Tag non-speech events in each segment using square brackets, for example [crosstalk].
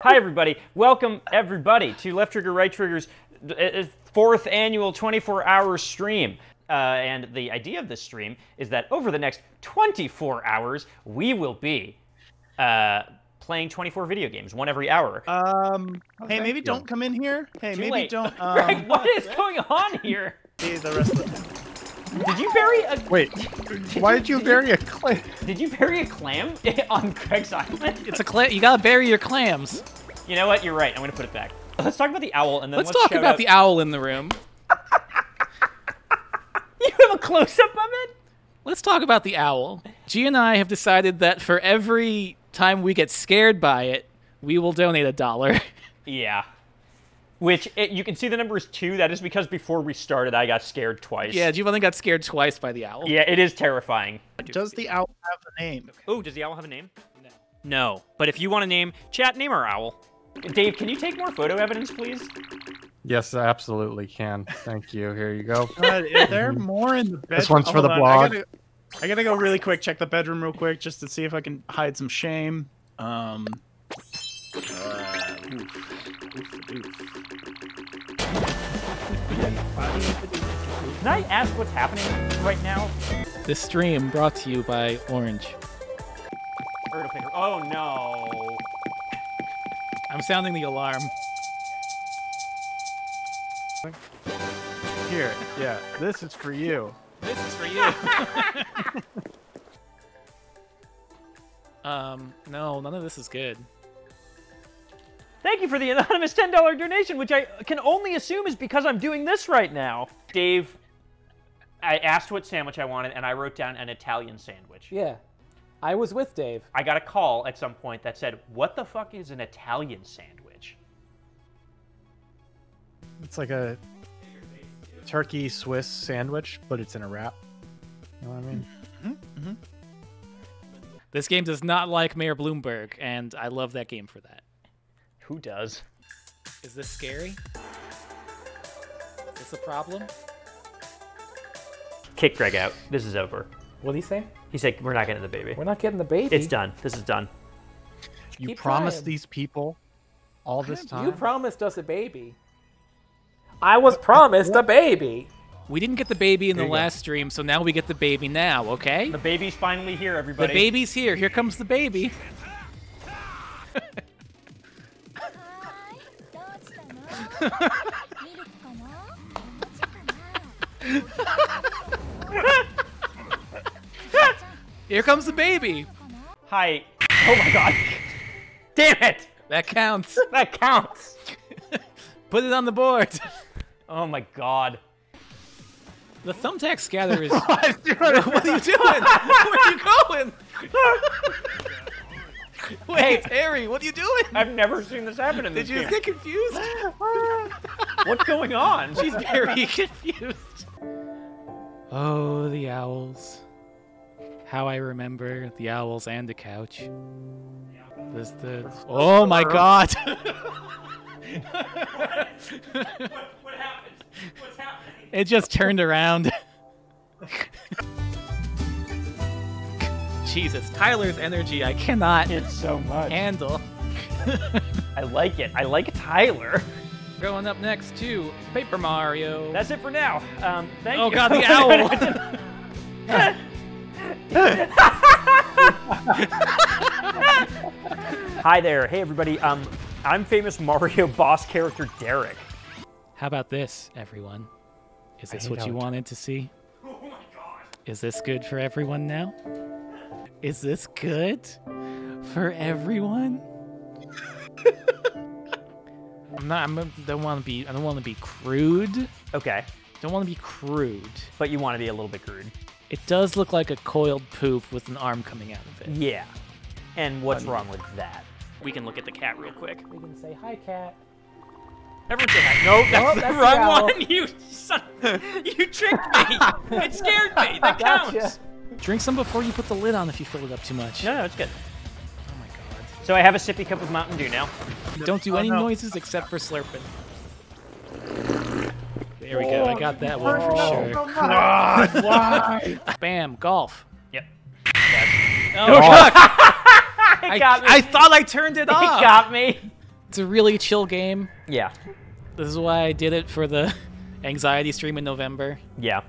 Hi, everybody. Welcome, everybody, to Left Trigger, Right Trigger's uh, uh, fourth annual 24 hour stream. Uh, and the idea of this stream is that over the next 24 hours, we will be uh, playing 24 video games, one every hour. Um. Okay. Hey, maybe don't come in here. Hey, Too maybe late. don't. [laughs] Greg, Um, what is going on here? [laughs] see the rest of the Did you bury a Wait, [laughs] why did you bury a clay? Did you bury a clam [laughs] on Craig's island? It's a clam. You gotta bury your clams. You know what? You're right. I'm gonna put it back. Let's talk about the owl, and then Let's, let's, talk about out- the owl in the room. [laughs] You have a close up of it. Let's talk about the owl. G and I have decided that for every time we get scared by it, we will donate a dollar. Yeah. Which it, you can see the number is two. That is because before we started, I got scared twice. yeah, Giovanni got scared twice by the owl. Yeah, it is terrifying. Does the owl have a name? Oh, does the owl have a name? No. No. But if you want a name, chat, name our owl. Dave, can you take more photo evidence, please? Yes, I absolutely can. Thank you. Here you go. [laughs] God, is there more in the bedroom? This one's for Hold the on, blog. I gotta, I gotta go really quick. Check the bedroom real quick just to see if I can hide some shame. Um. Uh. Can I ask what's happening right now? This stream brought to you by Orange. Oh no. I'm sounding the alarm. Here, yeah, this is for you. This is for you. [laughs] [laughs] um, no, none of this is good. Thank you for the anonymous $10 donation, which I can only assume is because I'm doing this right now. Dave, I asked what sandwich I wanted, and I wrote down an Italian sandwich. Yeah. I was with Dave. I got a call at some point that said, What the fuck is an Italian sandwich? It's like a turkey Swiss sandwich, but it's in a wrap. You know what I mean? Mm-hmm. Mm-hmm. This game does not like Mayor Bloomberg, and I love that game for that. Who does? Is this scary? Is this a problem? Kick Greg out. This is over. What did he say? He said, We're not getting the baby. We're not getting the baby. It's done. This is done. You Keep promised trying. these people all this time. You promised us a baby. I was promised a baby. We didn't get the baby in Here the you go. last stream, so now we get the baby now, okay? The baby's finally here, everybody. The baby's here. Here comes the baby. [laughs] [laughs] Here comes the baby. Hi. Oh my god. Damn it! That counts. [laughs] That counts. [laughs] Put it on the board. Oh my god. The thumbtack scatter is. what are you doing? Where are you going? [laughs] Wait, Harry, what are you doing? I've never seen this happen in this Did you game. get confused? [laughs] What's going on? She's very [laughs] confused. Oh, the owls. How I remember the owls and the couch. This the Oh my god. what happened? What's happening? it just turned around. Jesus, Tyler's energy I cannot It's so much. handle. I like it. I like Tyler. Going up next to Paper Mario. That's it for now. Um, thank you. Oh you. god, the [laughs] owl! Hi there. Hey everybody. Um, I'm famous Mario boss character Derek. How about this, everyone? Is this what you wanted to see? Oh my god. Is this good for everyone now? Is this good for everyone? [laughs] I'm not. I'm, don't want to be. I don't want to be crude. Okay, Don't want to be crude. but you want to be a little bit crude. It does look like a coiled poop with an arm coming out of it. Yeah. And what's um, wrong with that? We can look at the cat real quick. We can say hi, cat. Everyone say hi. Nope, that's Nope, the that's the wrong owl. one. [laughs] You son. You tricked me. it scared me. That [laughs] Gotcha. Counts. Drink some before you put the lid on if you fill it up too much. No, no, it's good. Oh my god. So I have a sippy cup of Mountain Dew now. Don't do Oh, any no. noises except for slurping. There we go. I oh. got that one oh, for sure. God, why? [laughs] Bam, golf. Yep. Oh, fuck! [laughs] It I, got me. I thought I turned it [laughs] it off. got me. It's a really chill game. Yeah. This is why I did it for the anxiety stream in November. Yeah.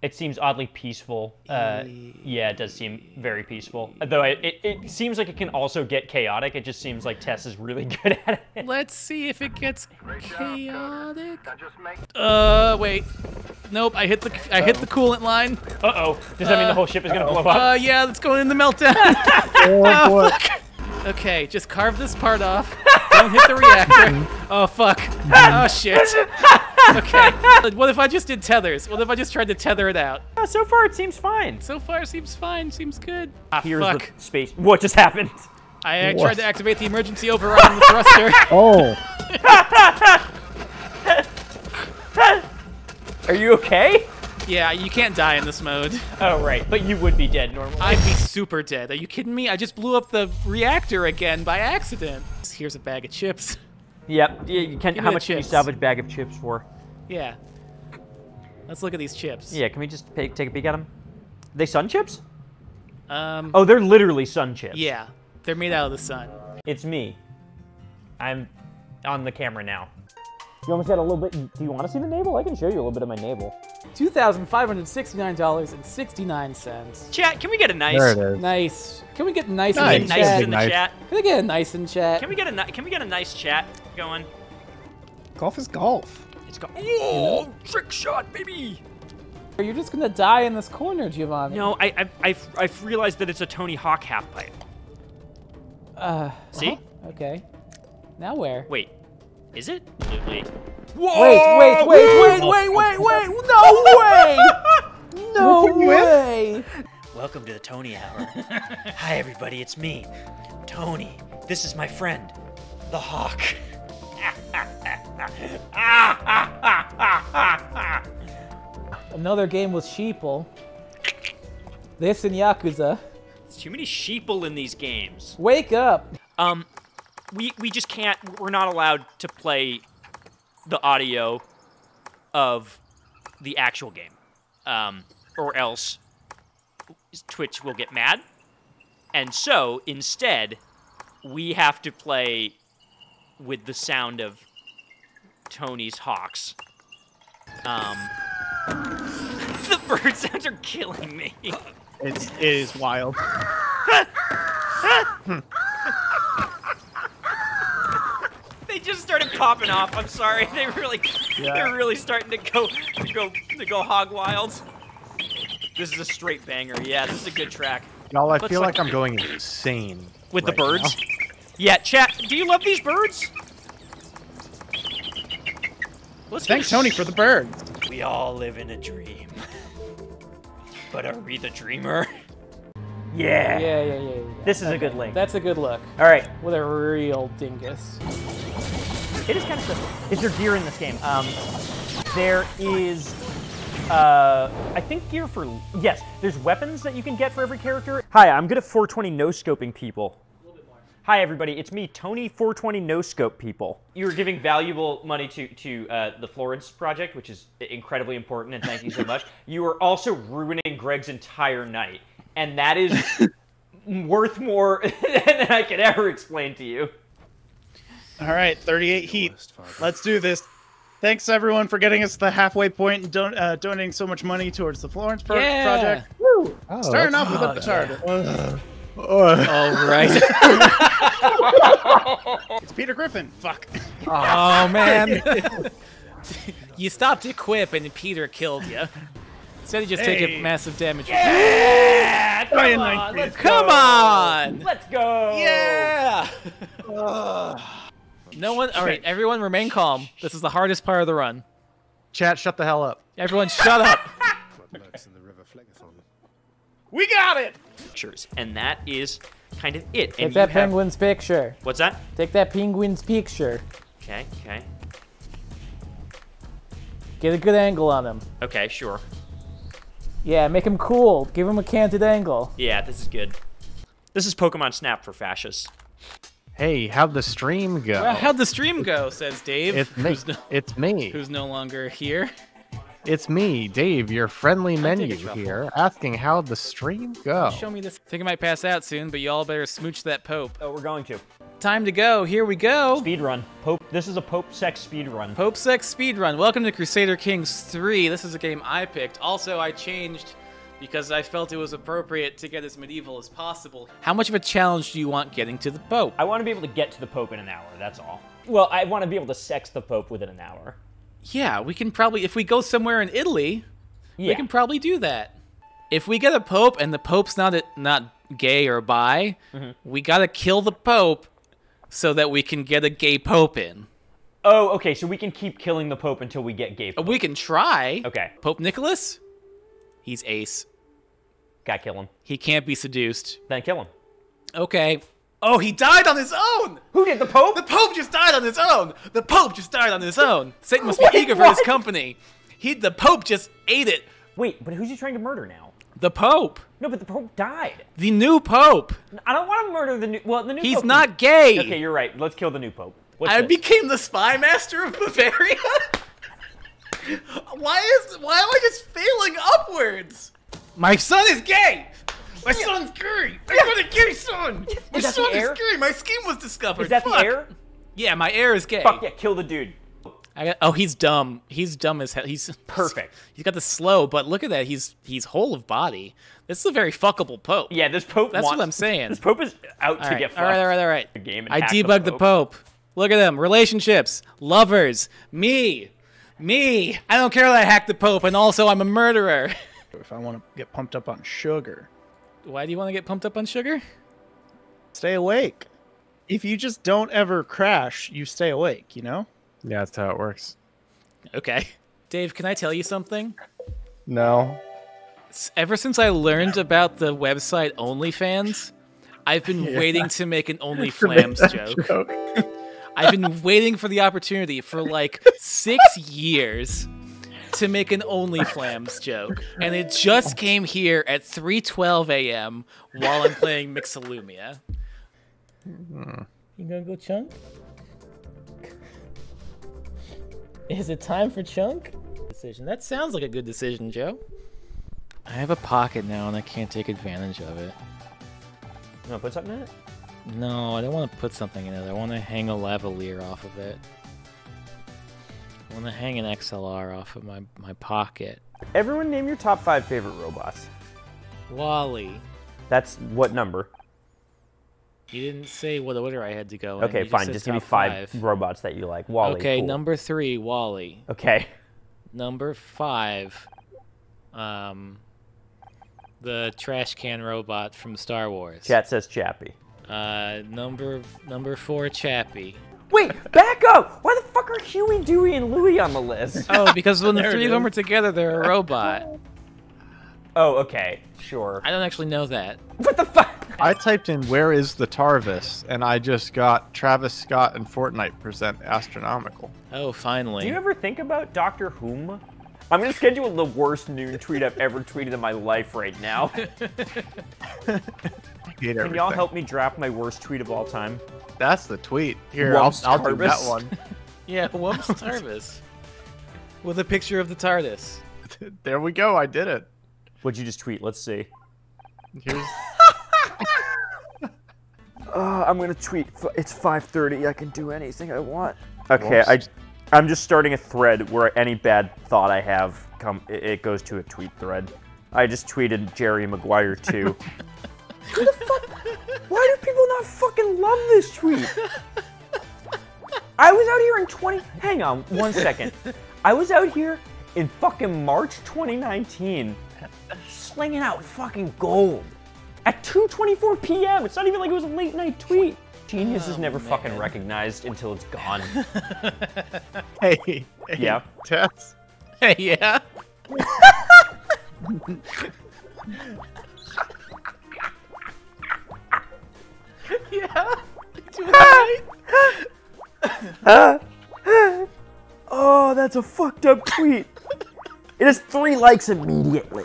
It seems oddly peaceful. Uh, yeah, it does seem very peaceful. Though it, it, it seems like it can also get chaotic. It just seems like Tess is really [laughs] good at it. Let's see if it gets chaotic. Uh, wait. Nope, I hit the I hit the coolant line. Uh oh. Does that mean the whole ship is gonna blow up? Uh, yeah, it's going in the meltdown. [laughs] [laughs] Oh boy. okay, just carve this part off. Don't hit the reactor. Oh fuck. Oh shit. Okay. What if I just did tethers? What if I just tried to tether it out? Uh, so far, it seems fine. So far, it seems fine. Seems good. Ah, Here's fuck. the space. What just happened? I What? tried to activate the emergency override on the [laughs] thruster. Oh. [laughs] Are you okay? yeah, you can't die in this mode. Oh right, but you would be dead normally. I'd be super dead. Are you kidding me? I just blew up the reactor again by accident. Here's a bag of chips. Yep. Yeah, you can. Give me How the much can you chips. salvage bag of chips for? Yeah. Let's look at these chips. Yeah. Can we just take, take a peek at them? they sun chips? Um. Oh, they're literally sun chips. Yeah. They're made out of the sun. It's me. I'm on the camera now. You almost got a little bit. Do you want to see the navel? I can show you a little bit of my navel. Two thousand five hundred sixty-nine dollars and sixty-nine cents. Chat, can we get a nice? There it is. Nice. Can we get nice, Nice. in the Nice chat? in the Nice. chat. Can we get a nice in chat? Can we get a ni- can we get a nice chat going? Golf is golf. It's go. Oh, trick shot, baby. Are you just gonna die in this corner, Giovanni? No, I I've, I've I've realized that it's a Tony Hawk half pipe. Uh, See? uh-huh. Okay. Now where? Wait, is it? Wait. Wait, wait, wait, wait, wait, wait, wait! No way! No way! Welcome to the Tony Hour. Hi, everybody. It's me, Tony. This is my friend, the Hawk. [laughs] Another game with sheeple. This in Yakuza. There's too many sheeple in these games. Wake up! Um, we we just can't. We're not allowed to play the audio of the actual game, um, or else Twitch will get mad. And so instead, we have to play with the sound of Tony's hawks. Um, [laughs] the bird sounds are killing me. It's it is wild. They just started popping off. I'm sorry. They really, they're really starting to go, to go, to go hog wild. This is a straight banger. Yeah, this is a good track. Y'all, I Looks feel like- like I'm going insane. With the birds. now. Yeah, chat. Do you love these birds? Let's go Thanks, Tony, for the bird. We all live in a dream. But are we the dreamer? Yeah. Yeah, yeah, yeah, yeah. This is a good link. That's a good look. All right. With a real dingus. It is kind of simple. Is there gear in this game? Um, there is, uh, I think gear for yes. There's weapons that you can get for every character. Hi, I'm good at 420 no scoping people. Hi everybody, it's me, Tony 420 No Scope people. You were giving valuable money to to uh, the Florence project, which is incredibly important, and thank you so much. [laughs] You are also ruining Greg's entire night, and that is [laughs] worth more [laughs] than I could ever explain to you. All right, 38 heat. Let's do this. Thanks everyone for getting us to the halfway point and don- uh, donating so much money towards the Florence pro- Yeah. project. Oh, Starting off with a petard. All right. [laughs] It's Peter Griffin. Fuck. [laughs] oh man. [laughs] you stopped to equip and Peter killed you. Instead of just taking massive damage. Yeah, come Ryan on, let's Come go. on. Let's go. Yeah. no one. All right, everyone, remain calm. This is the hardest part of the run. Chat, shut the hell up. Everyone, shut up. We got it. Pictures, and that is kind of it. Take And you that have- penguin's picture. What's that? Take that penguin's picture. Okay, okay, Get a good angle on him. okay, sure. Yeah, make him cool. Give him a canted angle. Yeah, this is good. This is Pokemon Snap for fascists. Hey, how'd the stream go? Well, how'd the stream go? Says Dave. it's me. Who's no, It's me. who's no longer here. It's me, Dave, your friendly menu here, asking how the stream go. Show me this. I think I might pass out soon, but y'all better smooch that Pope. Oh, we're going to. Time to go. Here we go. Speed run. Pope. This is a Pope sex speed run. Pope Sex speed run. Welcome to Crusader Kings 3. This is a game I picked. Also, I changed because I felt it was appropriate to get as medieval as possible. How much of a challenge do you want getting to the Pope? I want to be able to get to the Pope in an hour. That's all. Well, I want to be able to sex the Pope within an hour. Yeah, we can probably, if we go somewhere in Italy, Yeah. we can probably do that. If we get a Pope and the Pope's not a, not gay or bi, Mm-hmm. we gotta kill the Pope so that we can get a gay Pope in. Oh, okay. So we can keep killing the Pope until we get gay. Pope. We can try. Okay. Pope Nicholas, he's ace. Gotta kill him. He can't be seduced. Then kill him. Okay. Oh, he died on his own! Who did the Pope? The Pope just died on his own! The Pope just died on his own! Satan must be Wait, eager for his company. He, the Pope just ate it. Wait, but who's he trying to murder now? The Pope. No, but the Pope died. The new Pope. I don't want to murder the new. Well, the new. He's Pope not gay. Okay, you're right. Let's kill the new Pope. What's I this? became the spy master of Bavaria? [laughs] why is why am I just failing upwards? My son is gay! My son's gay! I got a gay son! [laughs] My Is that son is heir? gay! My scheme was discovered! Is that the Fuck. heir? Yeah, my heir is gay. Fuck yeah, kill the dude. I got, oh, he's dumb. He's dumb as hell. He's [laughs] Perfect. He's got the slow, but look at that. He's he's whole of body. This is a very fuckable Pope. Yeah, this Pope. That's wants, what I'm saying. This Pope is out All to right, get fucked. all right, all right, all right. Game I hack the debugged the Pope. Pope. Look at them. Relationships, lovers, me, me. I don't care that I hacked the Pope, and also I'm a murderer. If I want to get pumped up on sugar, Why do you want to get pumped up on sugar? stay awake. If you just don't ever crash, you stay awake. You know. Yeah, that's how it works. Okay. Dave, can I tell you something? No. Ever since I learned about the website OnlyFans, I've been waiting to make an [laughs] OnlyFlams joke. I've been waiting for the opportunity for like [laughs] six years to make an only flams joke, and it just came here at 3:12 a.m. while I'm playing Mixolumia. You gonna go chunk? Is it time for chunk? Decision. That sounds like a good decision, Joe. I have a pocket now, and I can't take advantage of it. You want to put something in it? No, I don't want to put something in it. I want to hang a lavalier off of it. I want to hang an XLR off of my, my pocket. Everyone, name your top five favorite robots. WALL-E. That's what number? You didn't say what order I had to go in. Okay, You fine. said Just give me top five, robots that you like. WALL-E. Okay, cool. number three, WALL-E. Okay. Number five, um, the trash can robot from Star Wars. Chat says Chappie. Uh, number number four, Chappie. Wait, back up! Why fuck are Huey, Dewey, and Louie on the list? Oh, because when the [laughs] three of them is. are together, they're a robot. oh, okay, sure. I don't actually know that. What the fuck? I typed in where is the Tarvis, and I just got Travis Scott and Fortnite present astronomical. Oh, finally. Do you ever think about Doctor Whom? I'm gonna schedule the worst noon tweet I've ever tweeted in my life right now. [laughs] Can y'all help me draft my worst tweet of all time? That's the tweet. Here, I'll, I'll do that one. [laughs] Yeah, [laughs] Whoops [laughs] TARDIS. With a picture of the TARDIS. [laughs] there we go. I did it. What'd you just tweet? Let's see. Here's Uh, I'm gonna tweet. It's 5:30. I can do anything I want. Okay, I, I'm just starting a thread where any bad thought I have come, it, it goes to a tweet thread. I just tweeted Jerry Maguire too. Who the fuck? Why do people not fucking love this tweet? I was out here in 20. Hang on one second. [laughs] I was out here in fucking March 2019, slinging out fucking gold at 2:24 p.m. It's not even like it was a late night tweet. Genius is oh, never fucking recognized until it's gone. [laughs] hey, hey, Yeah. Tess. Hey, yeah? [laughs] yeah? Doing? Oh, that's a fucked up tweet. It has three likes immediately.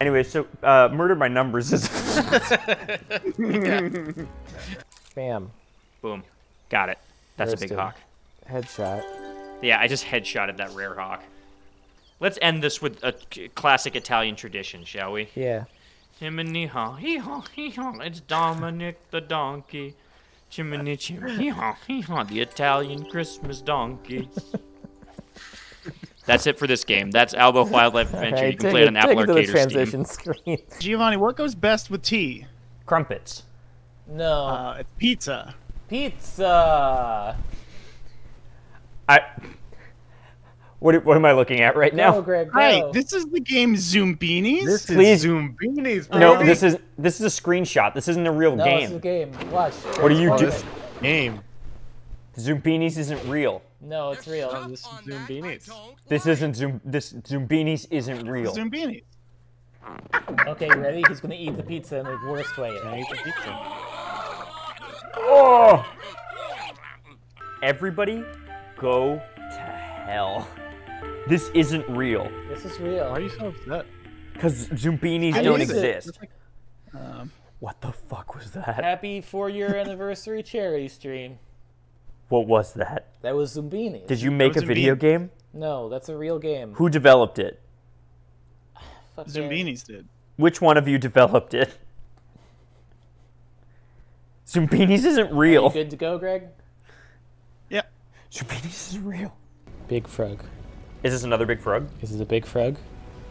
Anyway, so uh, murder by numbers is. [laughs] Bam. Boom. Got it. That's a big hawk. Headshot. Yeah, I just headshotted that rare hawk. Let's end this with a classic Italian tradition, shall we? Yeah. Chimney haw, hee haw, hee haw. It's Dominic the donkey. Chimney chim, hee haw, hee haw. The Italian Christmas donkey. [laughs] That's it for this game. That's Alba Wildlife Adventure. Alright, you can play it it- on Apple take it to the Arcade or Steam. transition screen. [laughs] Giovanni, what goes best with tea? Crumpets. No. Uh, it's pizza. Pizza. I. What, what am I looking at right Go, now? Greg. Go. Hey, this is the game Zoombinis. This Please. is Zoombinis, No, baby. this is this is a screenshot. This isn't a real no, game. this is a game. Watch. What are you doing? This- game. Zoombinis isn't real. No, it's real. This is Zoombinis. This isn't Zoom. This Zoombinis isn't real. Zoombinis. Okay, ready? He's gonna eat the pizza in the worst way. Eat the pizza. Oh! Everybody, go to hell. This isn't real. This is real. Why are you so upset? Because Zoombinis I don't use it. exist. Um, What the fuck was that? Happy four-year anniversary charity stream. What was that? That was Zoombini. Did you make a was video game? No, that's a real game. Who developed it? [sighs] Zoombinis did. Which one of you developed it? Zoombinis isn't You real. good to go, Greg? Yeah. Zoombinis isn't real. Big frog. Is this another big frog? Is This is a big frog.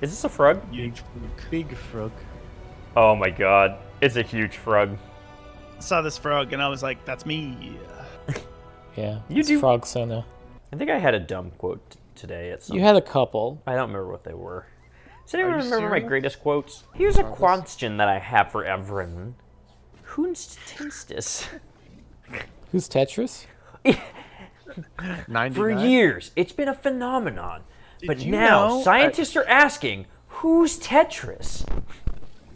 Is this a frog? Huge frog. Big frog. Oh my god. It's a huge frog. Saw this frog and I was like, "That's me." [laughs] Yeah. You it's do- Frog Sona. I think I had a dumb quote today at some You had a couple. I don't remember what they were. Does anyone you remember my greatest quotes? Here's a question that I have for everyone. Who's this? Who's Tetris? [laughs] 99. For years, it's been a phenomenon. but now, know- scientists are asking, who's Tetris?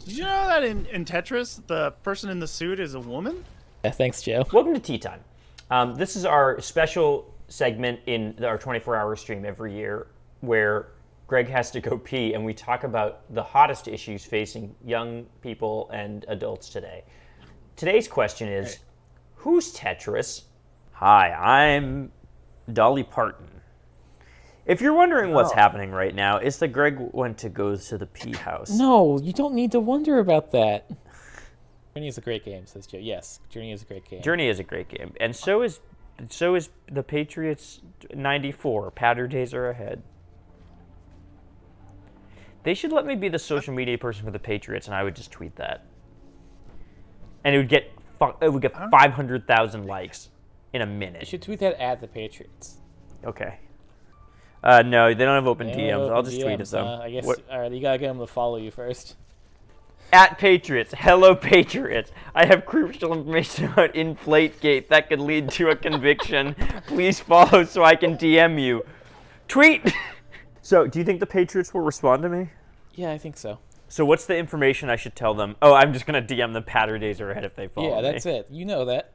Did you know that in, in Tetris, the person in the suit is a woman? Yeah, thanks, Joe. Welcome to Tea Time. Um, this is our special segment in our 24 hour stream every year where Greg has to go [laughs] pee and we talk about the hottest issues facing young people and adults today. Today's question is Who's Tetris? Hi, I'm Dolly Parton. If you're wondering what's oh. happening right now, it's that Greg went to go to the pee house. No, you don't need to wonder about that. Journey is a great game, says Joe. Yes, Journey is a great game. Journey is a great game, and so is so is the Patriots '94. Powder days are ahead. They should let me be the social media person for the Patriots, and I would just tweet that, and it would get fu- it would get 500,000 likes in a minute. You should tweet that at the Patriots. Okay. Uh, no, they don't have open DMs. I'll open just tweet at DMs, them. huh? I guess. What- All right, you gotta get them to follow you first. At Patriots, hello Patriots. I have crucial information about Inflategate that could lead to a conviction. [laughs] Please follow so I can DM you. Tweet. [laughs] So, do you think the Patriots will respond to me? Yeah, I think so. So, what's the information I should tell them? Oh, I'm just gonna DM them. Patter days are ahead if they follow yeah, me. that's it. You know that.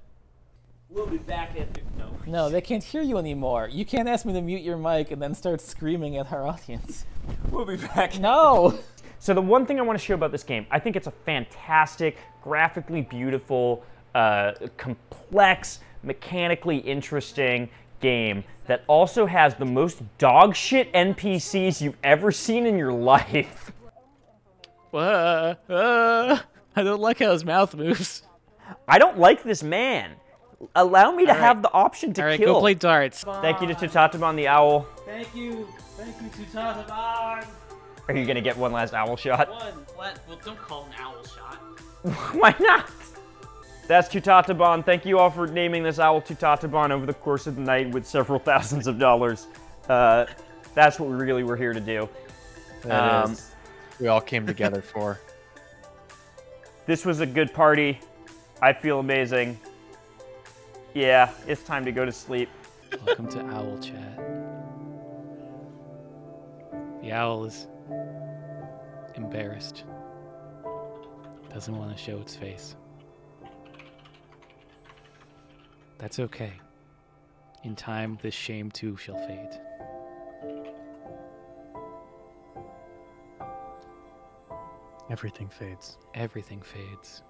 We'll be back after. No. No, they can't hear you anymore. You can't ask me to mute your mic and then start screaming at our audience. We'll be back. No. So the one thing I want to show about this game, I think it's a fantastic, graphically beautiful, uh, complex, mechanically interesting game that also has the most dog shit NPCs you've ever seen in your life. [laughs] Uh, uh, I don't like how his mouth moves. I don't like this man. Allow me to All right. have the option to All right, kill. go play darts. Thank you to Tutatabon the owl. Thank you. Thank you to Tataban. Are you gonna get one last owl shot? One. Well, don't call an owl shot. [laughs] Why not? That's Tutatabon. Thank you all for naming this owl Tutatabon over the course of the night with several [laughs] thousands of dollars. Uh, that's what we really were here to do. That Um, is- we all came together for. [laughs] This was a good party. I feel amazing. Yeah, it's time to go to sleep. Welcome to Owl Chat. The owl is embarrassed. Doesn't want to show its face. That's okay. In time, this shame too shall fade. Everything fades. Everything fades.